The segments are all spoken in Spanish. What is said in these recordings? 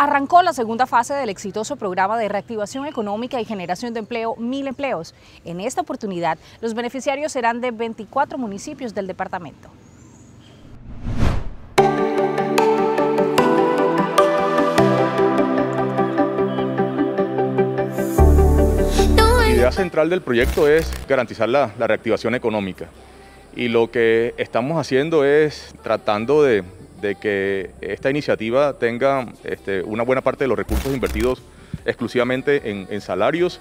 Arrancó la segunda fase del exitoso programa de reactivación económica y generación de empleo Mil Empleos. En esta oportunidad, los beneficiarios serán de 24 municipios del departamento. La idea central del proyecto es garantizar la, reactivación económica y lo que estamos haciendo es tratando de de que esta iniciativa tenga este, una buena parte de los recursos invertidos exclusivamente en, salarios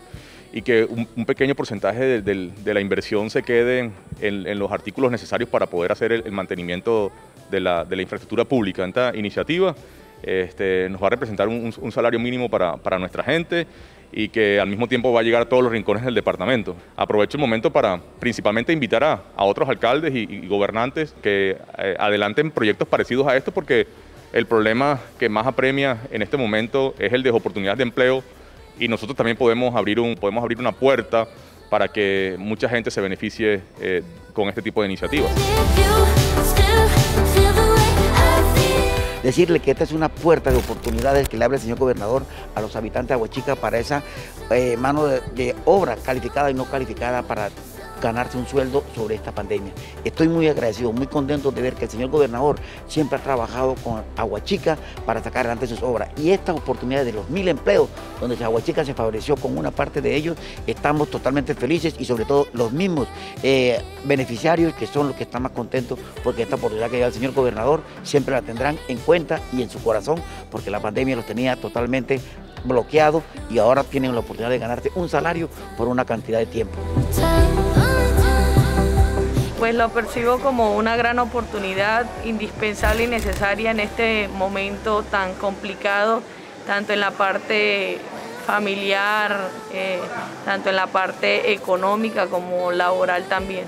y que un, pequeño porcentaje de, la inversión se quede en, los artículos necesarios para poder hacer el, mantenimiento de la, infraestructura pública. Esta iniciativa este, nos va a representar un, salario mínimo para, para nuestra gente y que al mismo tiempo va a llegar a todos los rincones del departamento. Aprovecho el momento para principalmente invitar a, otros alcaldes y, gobernantes que eh, adelanten proyectos parecidos a esto porque el problema que más apremia en este momento es el de oportunidades de empleo y nosotros también podemos abrir, un, podemos abrir una puerta para que mucha gente se beneficie eh, con este tipo de iniciativas decirle que esta es una puerta de oportunidades que le abre el señor gobernador a los habitantes de Aguachica para esa eh, mano de obra calificada y no calificada para ganarse un sueldo sobre esta pandemia. Estoy muy agradecido, muy contento de ver que el señor gobernador siempre ha trabajado con Aguachica para sacar adelante sus obras. Y esta oportunidad de los mil empleos, donde Aguachica se favoreció con una parte de ellos, estamos totalmente felices y sobre todo los mismos eh, beneficiarios que son los que están más contentos porque esta oportunidad que llega el señor gobernador siempre la tendrán en cuenta y en su corazón porque la pandemia los tenía totalmente bloqueados y ahora tienen la oportunidad de ganarse un salario por una cantidad de tiempo pues lo percibo como una gran oportunidad indispensable y necesaria en este momento tan complicado, tanto en la parte familiar, eh, tanto en la parte económica como laboral también.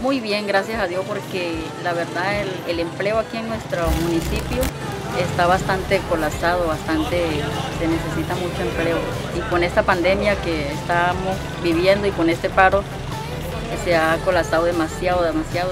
Muy bien, gracias a Dios, porque la verdad el, el empleo aquí en nuestro municipio está bastante colapsado, bastante, se necesita mucho empleo. Y con esta pandemia que estamos viviendo y con este paro, se ha colapsado demasiado, demasiado.